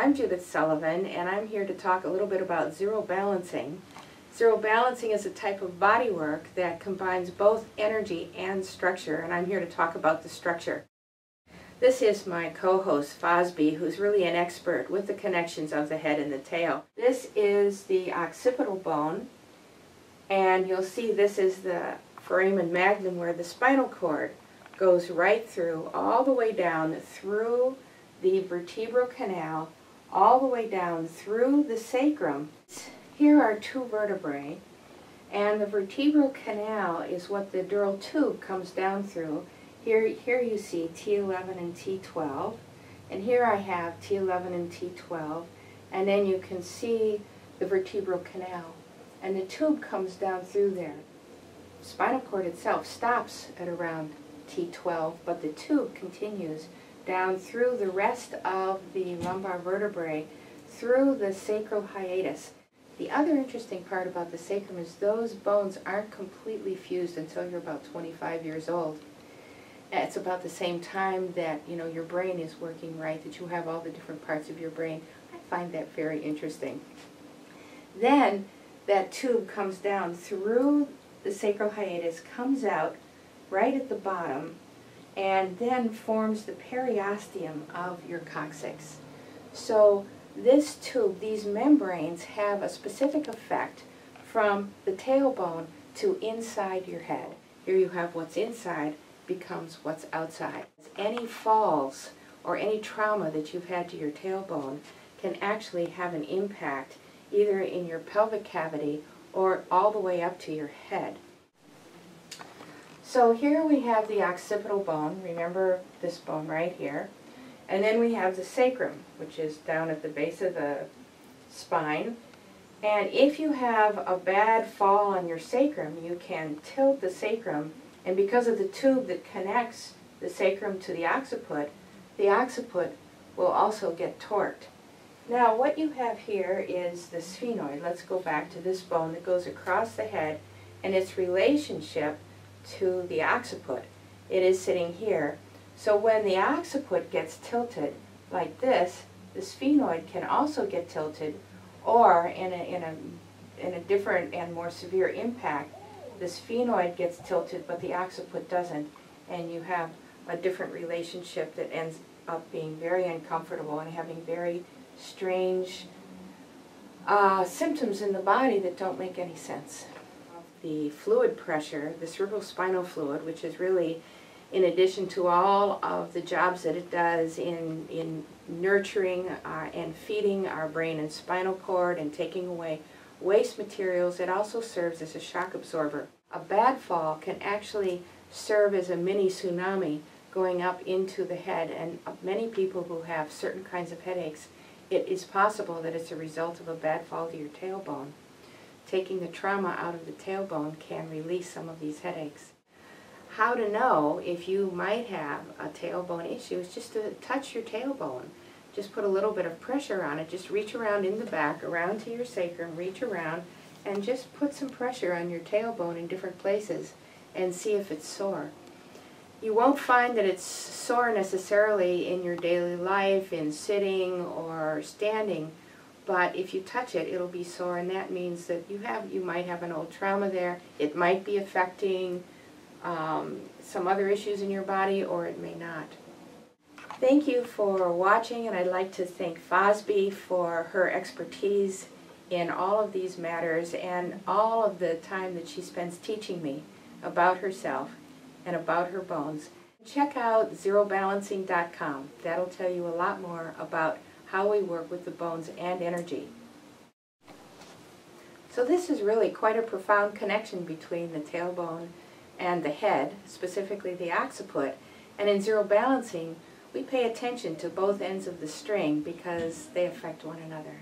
I'm Judith Sullivan and I'm here to talk a little bit about zero balancing. Zero balancing is a type of body work that combines both energy and structure and I'm here to talk about the structure. This is my co-host Fosby who's really an expert with the connections of the head and the tail. This is the occipital bone and you'll see this is the foramen magnum where the spinal cord goes right through, all the way down through the vertebral canal, all the way down through the sacrum. Here are two vertebrae, and the vertebral canal is what the dural tube comes down through. Here, here you see T11 and T12, and here I have T11 and T12, and then you can see the vertebral canal, and the tube comes down through there. Spinal cord itself stops at around T12, but the tube continues down through the rest of the lumbar vertebrae through the sacral hiatus. The other interesting part about the sacrum is those bones aren't completely fused until you're about 25 years old. It's about the same time that you know your brain is working right, that you have all the different parts of your brain. I find that very interesting. Then that tube comes down through the sacral hiatus, comes out right at the bottom and then forms the periosteum of your coccyx. So this tube, these membranes have a specific effect from the tailbone to inside your head. Here you have what's inside becomes what's outside. Any falls or any trauma that you've had to your tailbone can actually have an impact either in your pelvic cavity or all the way up to your head. So here we have the occipital bone, remember this bone right here, and then we have the sacrum, which is down at the base of the spine. And if you have a bad fall on your sacrum, you can tilt the sacrum, and because of the tube that connects the sacrum to the occiput, the occiput will also get torqued. Now what you have here is the sphenoid. Let's go back to this bone that goes across the head and its relationship to the occiput. It is sitting here. So when the occiput gets tilted like this, the sphenoid can also get tilted or in a, in a, in a different and more severe impact, the sphenoid gets tilted but the occiput doesn't and you have a different relationship that ends up being very uncomfortable and having very strange uh, symptoms in the body that don't make any sense the fluid pressure, the cerebrospinal fluid, which is really in addition to all of the jobs that it does in, in nurturing uh, and feeding our brain and spinal cord and taking away waste materials, it also serves as a shock absorber. A bad fall can actually serve as a mini tsunami going up into the head and many people who have certain kinds of headaches, it is possible that it's a result of a bad fall to your tailbone taking the trauma out of the tailbone can release some of these headaches. How to know if you might have a tailbone issue is just to touch your tailbone. Just put a little bit of pressure on it. Just reach around in the back, around to your sacrum, reach around, and just put some pressure on your tailbone in different places and see if it's sore. You won't find that it's sore necessarily in your daily life, in sitting or standing, but if you touch it, it'll be sore, and that means that you have you might have an old trauma there. It might be affecting um, some other issues in your body, or it may not. Thank you for watching, and I'd like to thank Fosby for her expertise in all of these matters and all of the time that she spends teaching me about herself and about her bones. Check out zerobalancing.com. That'll tell you a lot more about how we work with the bones and energy. So this is really quite a profound connection between the tailbone and the head, specifically the occiput. And in zero balancing, we pay attention to both ends of the string because they affect one another.